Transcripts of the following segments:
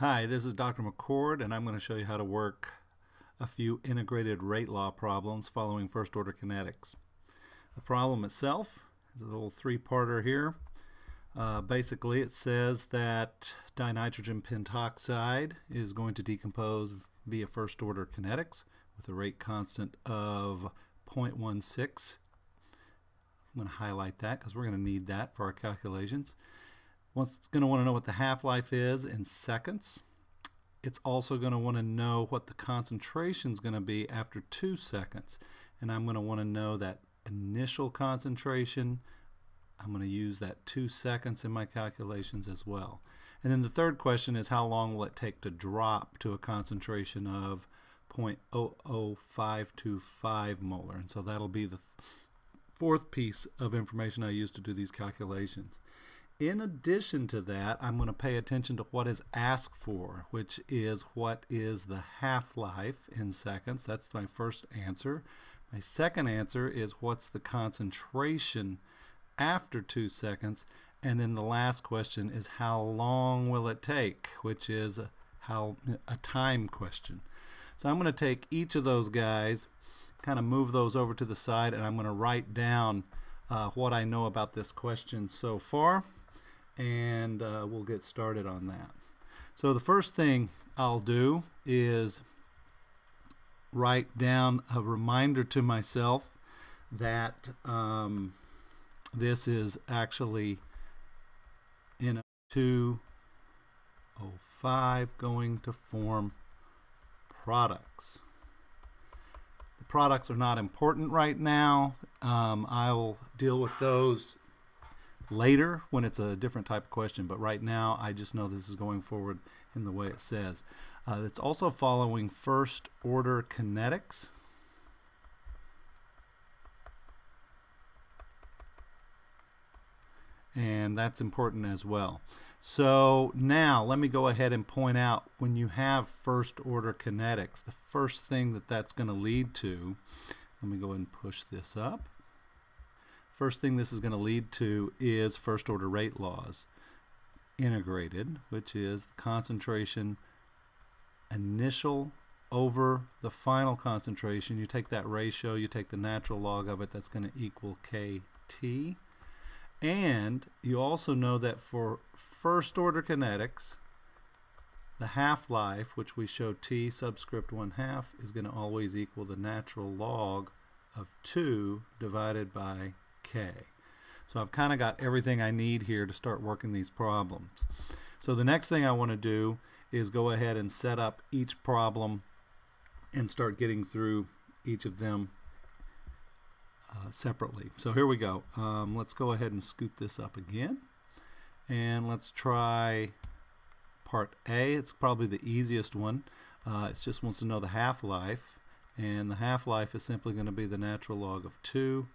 Hi, this is Dr. McCord and I'm going to show you how to work a few integrated rate law problems following first order kinetics. The problem itself is a little three-parter here. Uh, basically it says that dinitrogen pentoxide is going to decompose via first order kinetics with a rate constant of 0.16. I'm going to highlight that because we're going to need that for our calculations. It's going to want to know what the half-life is in seconds. It's also going to want to know what the concentration is going to be after two seconds. And I'm going to want to know that initial concentration. I'm going to use that two seconds in my calculations as well. And then the third question is how long will it take to drop to a concentration of 0.00525 molar. And so that'll be the fourth piece of information I use to do these calculations. In addition to that, I'm going to pay attention to what is asked for, which is what is the half-life in seconds. That's my first answer. My second answer is what's the concentration after two seconds. And then the last question is how long will it take, which is how a time question. So I'm going to take each of those guys, kind of move those over to the side, and I'm going to write down uh, what I know about this question so far and uh, we'll get started on that. So the first thing I'll do is write down a reminder to myself that um, this is actually in 205 going to form products. The products are not important right now. Um, I will deal with those later when it's a different type of question, but right now I just know this is going forward in the way it says. Uh, it's also following first order kinetics. And that's important as well. So now let me go ahead and point out when you have first order kinetics, the first thing that that's going to lead to, let me go ahead and push this up. First thing this is going to lead to is first order rate laws integrated, which is the concentration initial over the final concentration. You take that ratio, you take the natural log of it, that's going to equal KT. And you also know that for first order kinetics, the half-life, which we show T subscript 1 half, is going to always equal the natural log of 2 divided by K. So I've kind of got everything I need here to start working these problems. So the next thing I want to do is go ahead and set up each problem and start getting through each of them uh, separately. So here we go. Um, let's go ahead and scoot this up again. And let's try part A. It's probably the easiest one. Uh, it just wants to know the half-life. And the half-life is simply going to be the natural log of 2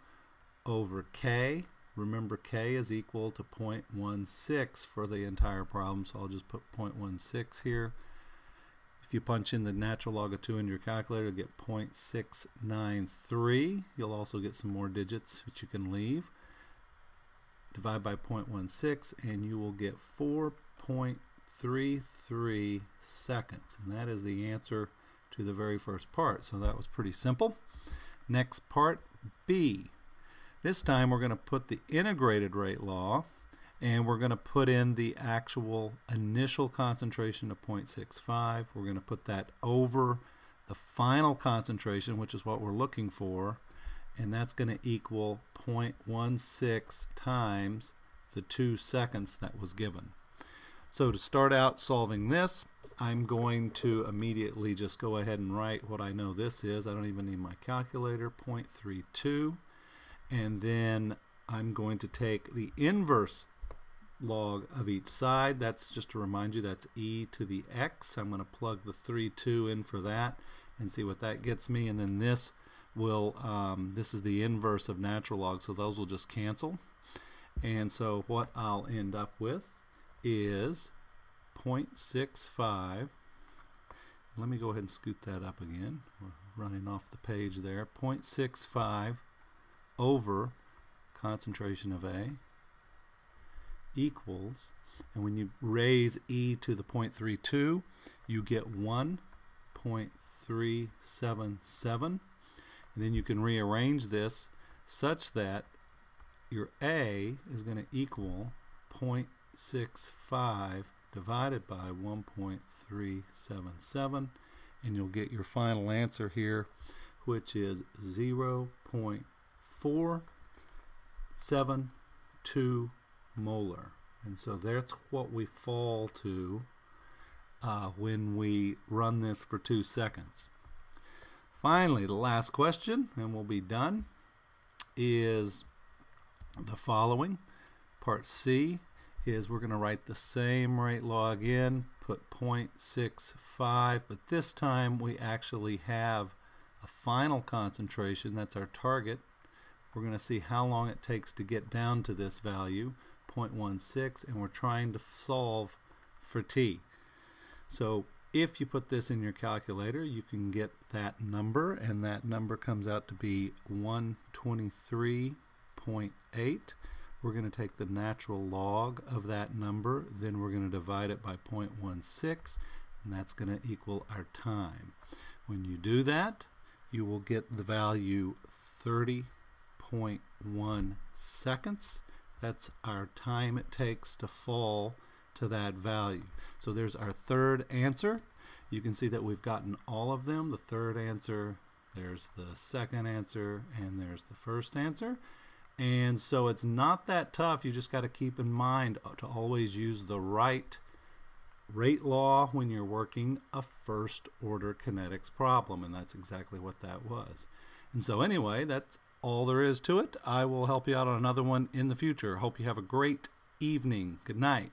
over k. Remember k is equal to 0.16 for the entire problem, so I'll just put 0.16 here. If you punch in the natural log of 2 in your calculator, you'll get 0.693. You'll also get some more digits which you can leave. Divide by 0.16 and you will get 4.33 seconds. And that is the answer to the very first part. So that was pretty simple. Next part, B. This time we're going to put the integrated rate law and we're going to put in the actual initial concentration of 0.65. We're going to put that over the final concentration, which is what we're looking for, and that's going to equal 0.16 times the two seconds that was given. So to start out solving this, I'm going to immediately just go ahead and write what I know this is. I don't even need my calculator, 0.32 and then I'm going to take the inverse log of each side. That's just to remind you that's e to the x. I'm going to plug the 3, 2 in for that and see what that gets me. And then this will, um, this is the inverse of natural log, so those will just cancel. And so what I'll end up with is 0.65. Let me go ahead and scoot that up again. We're running off the page there. 0.65 over concentration of A equals, And when you raise e to the 0.32, you get 1.377. And then you can rearrange this such that your a is going to equal 0.65 divided by 1.377 and you'll get your final answer here which is 0.472 molar. And so that's what we fall to uh, when we run this for two seconds. Finally the last question and we'll be done is the following. Part C is we're going to write the same rate law again, put 0.65, but this time we actually have a final concentration, that's our target. We're going to see how long it takes to get down to this value, 0.16, and we're trying to solve for t. So if you put this in your calculator, you can get that number, and that number comes out to be 123.8 we're going to take the natural log of that number, then we're going to divide it by 0.16, and that's going to equal our time. When you do that, you will get the value 30.1 seconds. That's our time it takes to fall to that value. So there's our third answer. You can see that we've gotten all of them. The third answer, there's the second answer, and there's the first answer. And so it's not that tough. You just got to keep in mind uh, to always use the right rate law when you're working a first order kinetics problem. And that's exactly what that was. And so, anyway, that's all there is to it. I will help you out on another one in the future. Hope you have a great evening. Good night.